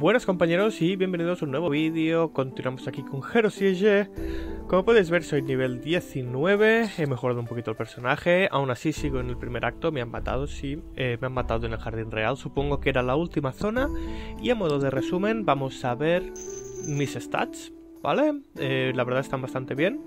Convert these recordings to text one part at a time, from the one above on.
Buenas compañeros y bienvenidos a un nuevo vídeo. Continuamos aquí con Hero Siege. Como podéis ver soy nivel 19, he mejorado un poquito el personaje, aún así sigo en el primer acto, me han matado, sí, eh, me han matado en el Jardín Real, supongo que era la última zona. Y a modo de resumen vamos a ver mis stats, ¿vale? Eh, la verdad están bastante bien.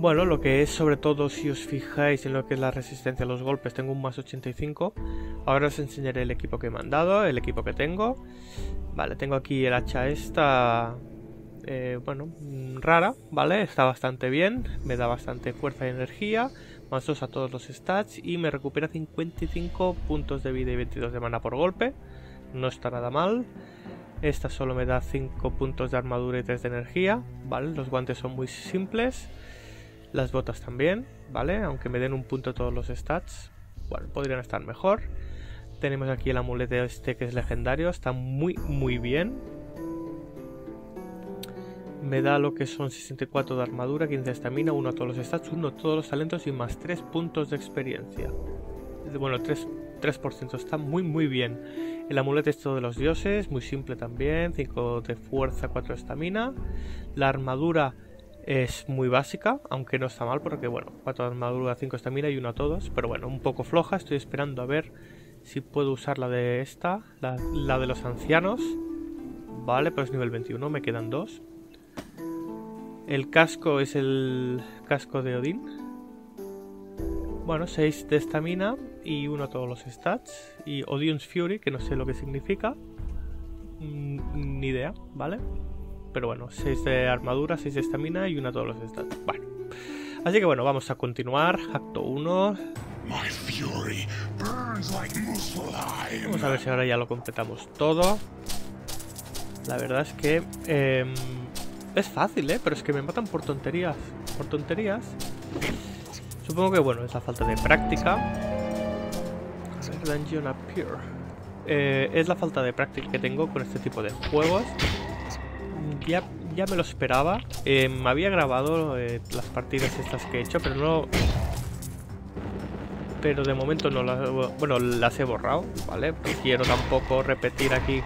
Bueno, lo que es sobre todo si os fijáis en lo que es la resistencia a los golpes, tengo un más 85. Ahora os enseñaré el equipo que me han dado, el equipo que tengo. Vale, tengo aquí el hacha esta, eh, bueno, rara, ¿vale? Está bastante bien, me da bastante fuerza y energía, más 2 a todos los stats y me recupera 55 puntos de vida y 22 de mana por golpe. No está nada mal. Esta solo me da 5 puntos de armadura y 3 de energía, ¿vale? Los guantes son muy simples. Las botas también, ¿vale? Aunque me den un punto todos los stats. Bueno, podrían estar mejor. Tenemos aquí el amuleto este que es legendario. Está muy, muy bien. Me da lo que son 64 de armadura, 15 de estamina, 1 a todos los stats, 1 a todos los talentos y más 3 puntos de experiencia. Bueno, 3%, 3% está muy muy bien. El amuleto es de los dioses, muy simple también, 5 de fuerza, 4 de estamina. La armadura es muy básica, aunque no está mal porque, bueno, 4 de armadura, 5 estamina y 1 a todos. Pero bueno, un poco floja. Estoy esperando a ver si puedo usar la de esta, la, de los ancianos. Vale, pero es nivel 21, me quedan dos. El casco es el casco de Odín. Bueno, 6 de estamina y 1 a todos los stats. Y Odin's Fury, que no sé lo que significa. Mm, ni idea, ¿vale? Pero bueno, 6 de armadura, 6 de estamina y una todos los stats. Bueno. Así que bueno, vamos a continuar. Acto 1. Vamos a ver si ahora ya lo completamos todo. La verdad es que... Eh, es fácil, ¿eh? Pero es que me matan por tonterías. Por tonterías. Supongo que, bueno, es la falta de práctica. A ver, Dungeon Appear. Eh, es la falta de práctica que tengo con este tipo de juegos ya, ya me lo esperaba. Me había grabado eh, las partidas estas que he hecho, pero no... Pero de momento no las... Bueno, las he borrado, ¿vale? No quiero tampoco repetir aquí...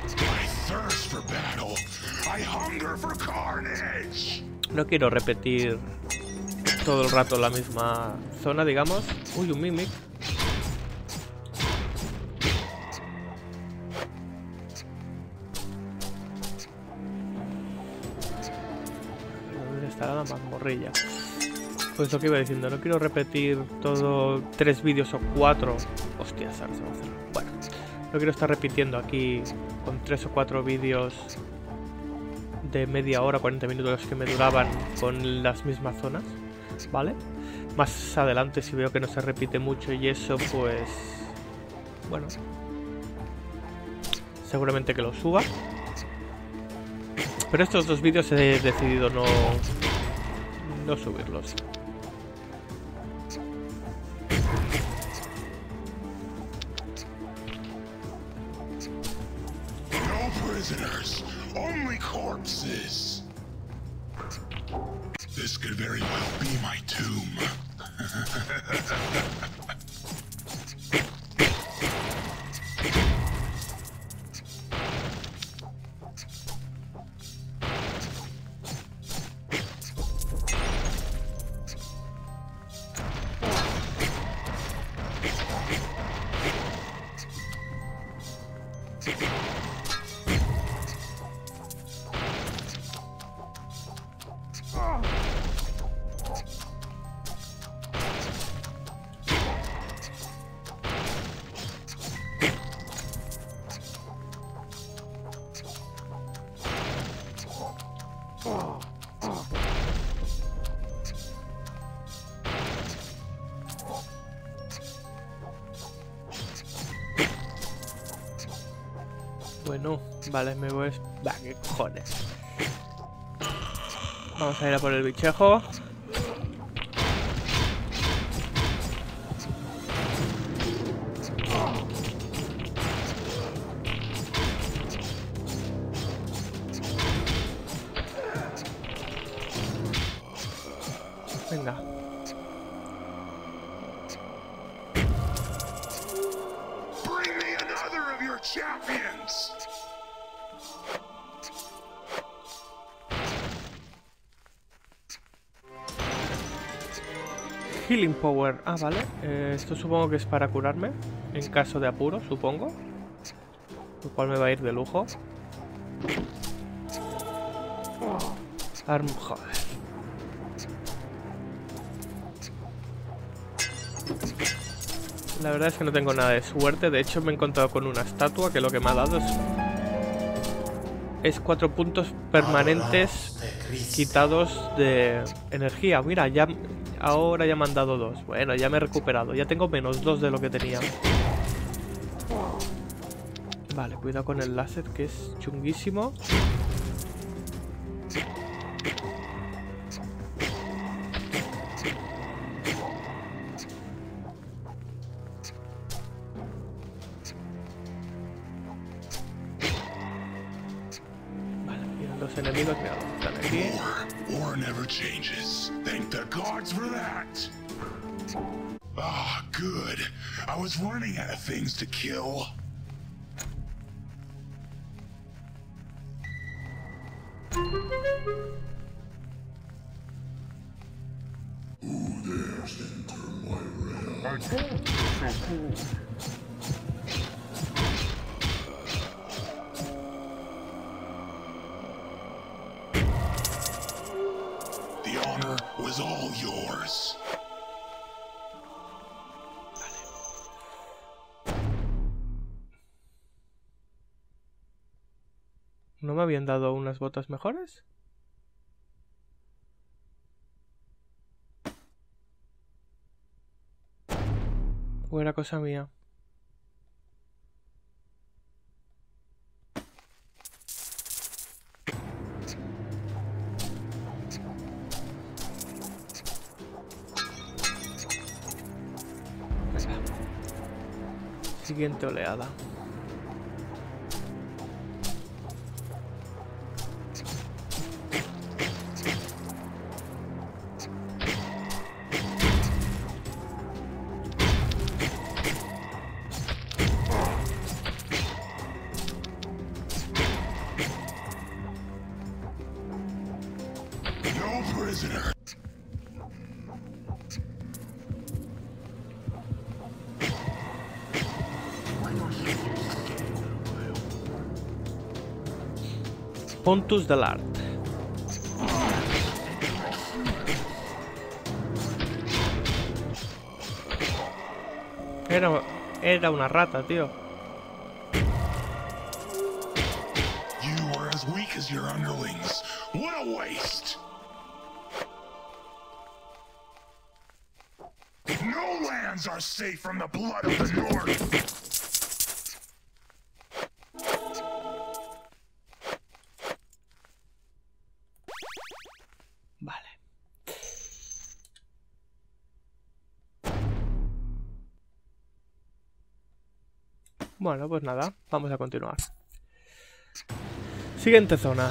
No quiero repetir todo el rato la misma zona, digamos. Uy, un Mimic. Pues lo que iba diciendo, no quiero repetir todo tres vídeos o cuatro. Hostias, ahora se va a. Bueno, no quiero estar repitiendo aquí con tres o cuatro vídeos de media hora, 40 minutos que me duraban con las mismas zonas, ¿vale? Más adelante si veo que no se repite mucho y eso, pues... Bueno. Seguramente que lo suba. Pero estos dos vídeos he decidido no, Not a No prisoners, only corpses. Sí, sí. Vale, me voy... Va, qué cojones. Vamos a ir a por el bichejo. Power. Ah, vale. Eh, esto supongo que es para curarme. En caso de apuro, supongo. Lo cual me va a ir de lujo. Arm... Joder. La verdad es que no tengo nada de suerte. De hecho, me he encontrado con una estatua que lo que me ha dado es... Es cuatro puntos permanentes quitados de energía. Mira, ya ahora ya me han dado dos. Bueno, ya me he recuperado. Ya tengo menos dos de lo que tenía. Vale, cuidado con el láser que es chunguísimo. War, war never changes. Thank the gods for that. Ah, good. I was running out of things to kill. All yours. ¿No me habían dado unas botas mejores? ¿O era cosa mía? Siguiente oleada. Pontus del Art. Era, era una rata, tío. You are as weak as your underlings. What a waste! No lands are safe from the blood of the North. Bueno, pues nada, vamos a continuar. Siguiente zona.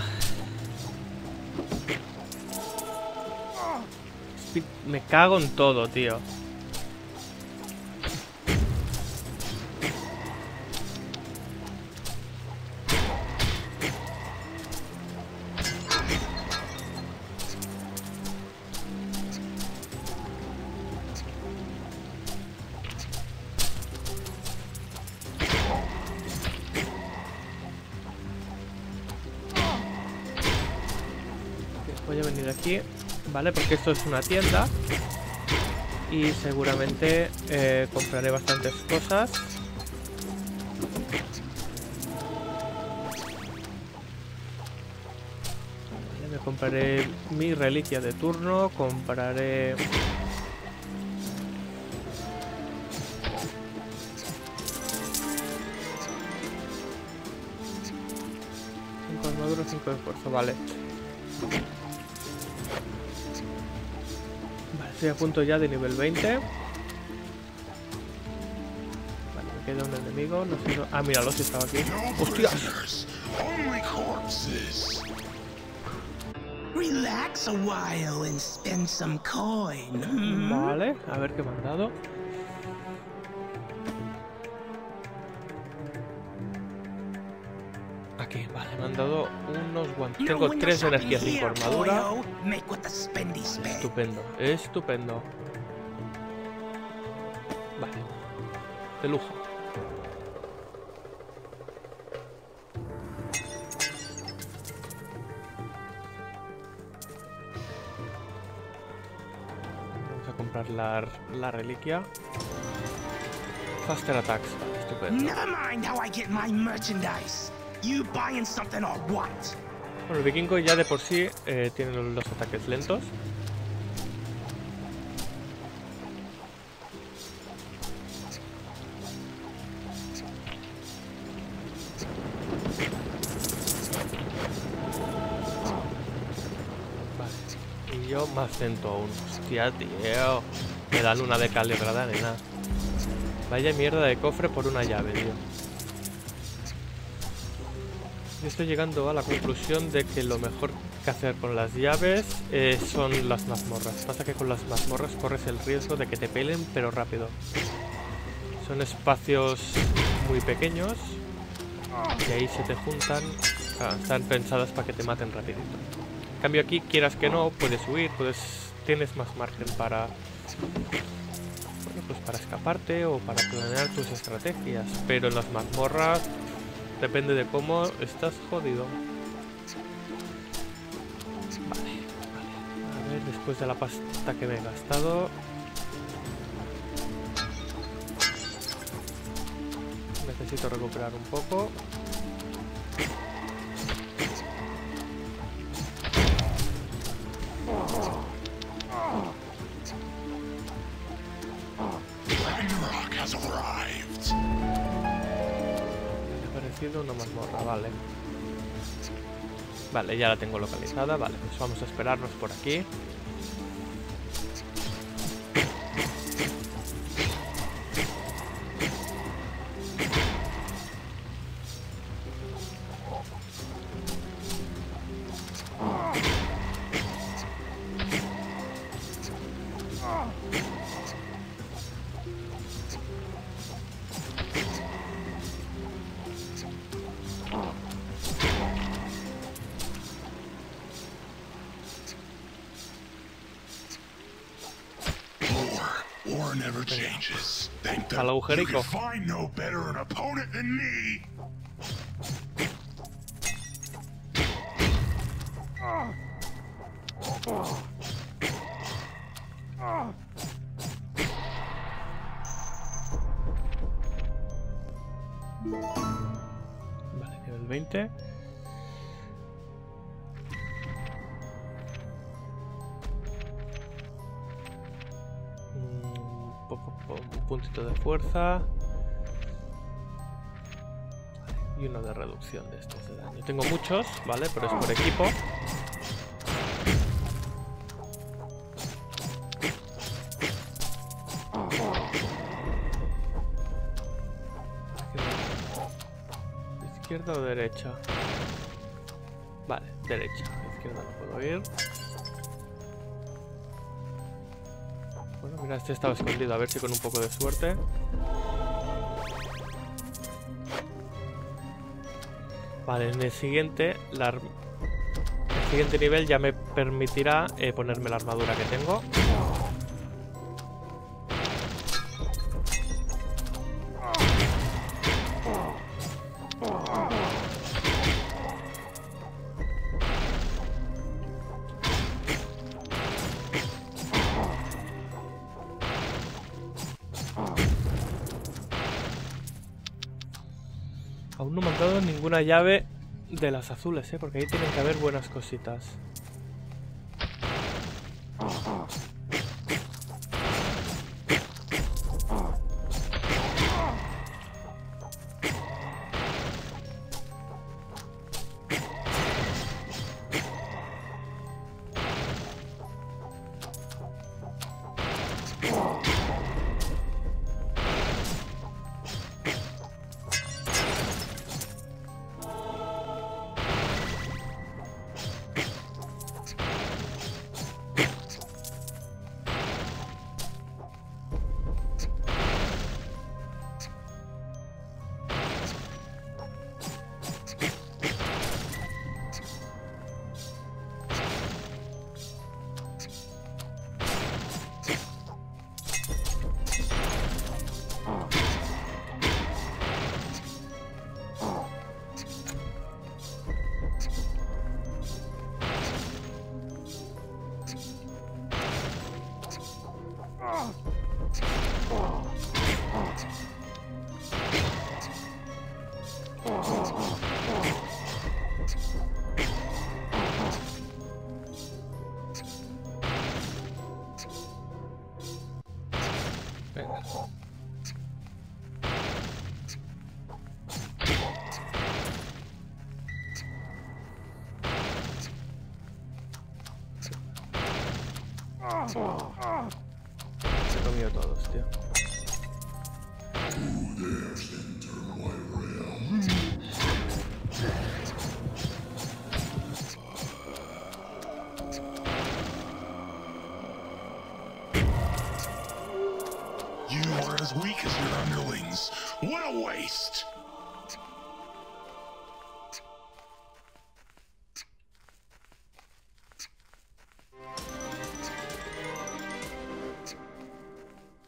Me cago en todo, tío. ¿Vale? Porque esto es una tienda. Y seguramente eh, compraré bastantes cosas. Me compraré mi reliquia de turno, compraré... Cinco armadura, cinco de esfuerzo, vale. Estoy a punto ya de nivel 20. Vale, me queda un enemigo. No sé. no- Ah, míralo, si estaba aquí. ¡Hostias! prisoners, only corpses. Relax a while and spend some coin. Vale, a ver qué me han dado. Vale, me han dado unos guantes. Tengo tres shopping energía 5 here, armadura. Estupendo, estupendo. Vale. De lujo. Vamos a comprar la, la reliquia. Faster attacks. Estupendo. Never mind how I get my merchandise. Bueno, el vikingo ya de por sí eh, tiene los ataques lentos. Vale. Y yo más lento aún. Hostia, tío. Me dan una de calibrada, nena. Vaya mierda de cofre por una llave, tío. Estoy llegando a la conclusión de que lo mejor que hacer con las llaves eh, son las mazmorras. Pasa que con las mazmorras corres el riesgo de que te pelen, pero rápido. Son espacios muy pequeños y ahí se te juntan. ah, están pensadas para que te maten rapidito. En cambio aquí, quieras que no, puedes huir, puedes, tienes más margen para bueno, pues para escaparte o para planear tus estrategias. Pero en las mazmorras Depende de cómo estás jodido. Vale, vale. A ver, después de la pasta que me he gastado. Necesito recuperar un poco. Parecido una mazmorra, vale. Vale, ya la tengo localizada. Vale, pues vamos a esperarnos por aquí. War, never changes. Thank the Al agujerico. You can find no better an opponent than me. Vale, nivel 20. De fuerza. Y uno de reducción de estos de daño. Tengo muchos, ¿vale? Pero es por equipo. ¿Izquierda o derecha? Vale, derecha. Izquierda no puedo ir. Mira, este estaba escondido. A ver si con un poco de suerte. Vale, en el siguiente, el siguiente nivel ya me permitirá eh, ponerme la armadura que tengo. No me han dado ninguna llave de las azules, ¿eh? Porque ahí tienen que haber buenas cositas. Tío. You are as weak as your underlings. What a waste!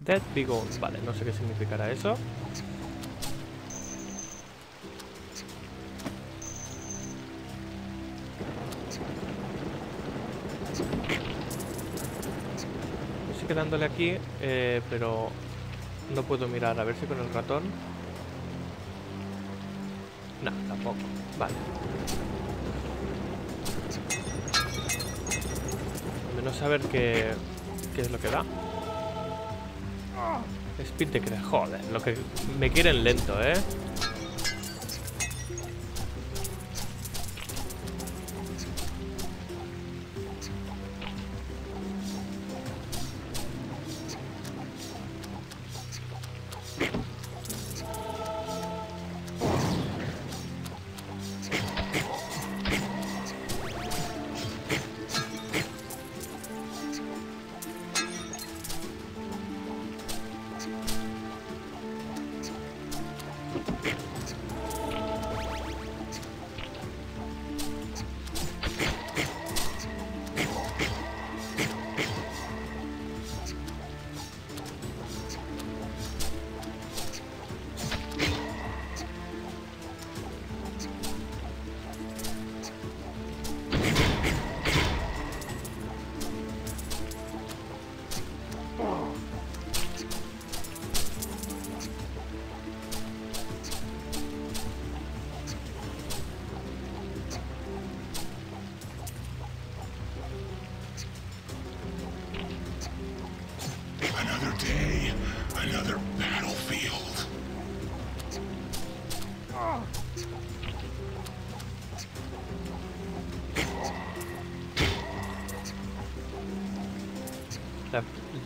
Dead Begone. Vale, no sé qué significará eso. Estoy quedándole aquí, eh, pero no puedo mirar. A ver si con el ratón. No, tampoco. Vale. Al menos saber qué, qué es lo que da. Speed de cre- joder, lo que me quieren lento, ¿eh?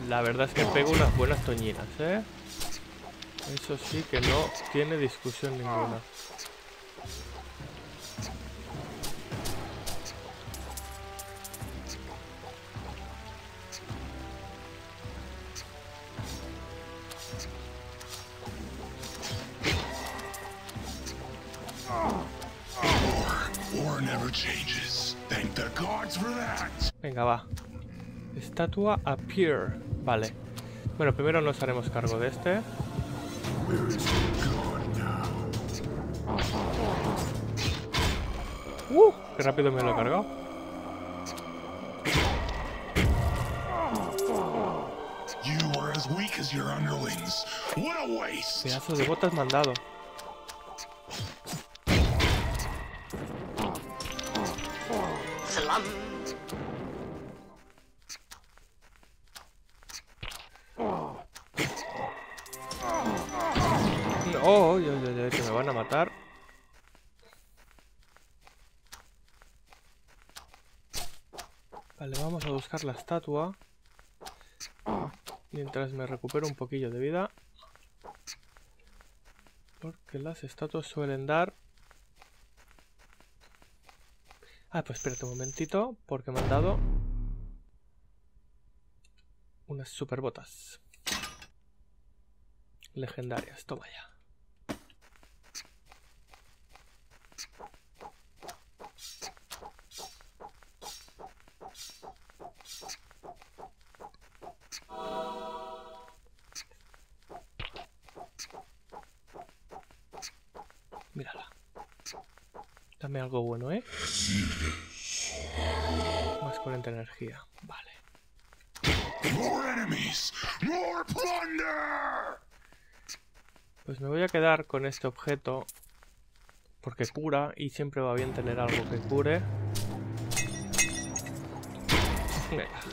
La verdad es que pego unas buenas toñinas, ¿eh? Eso sí que no tiene discusión ninguna. Venga, va. Estatua Appear. Vale. Bueno, primero nos haremos cargo de este. ¡Uh! ¡Qué rápido me lo he cargado! You are as weak as your underlings. What a waste! Pedazo de botas mandado. ¡Oh! oh, que me van a matar. Vale, vamos a buscar la estatua. Mientras me recupero un poquillo de vida. Porque las estatuas suelen dar... Ah, pues espérate un momentito, porque me han dado... Unas super botas. Legendarias, toma ya. Dame algo bueno, ¿eh? Más 40 energía. Vale. More enemies! More plunder! Pues me voy a quedar con este objeto. Porque cura y siempre va bien tener algo que cure. Venga.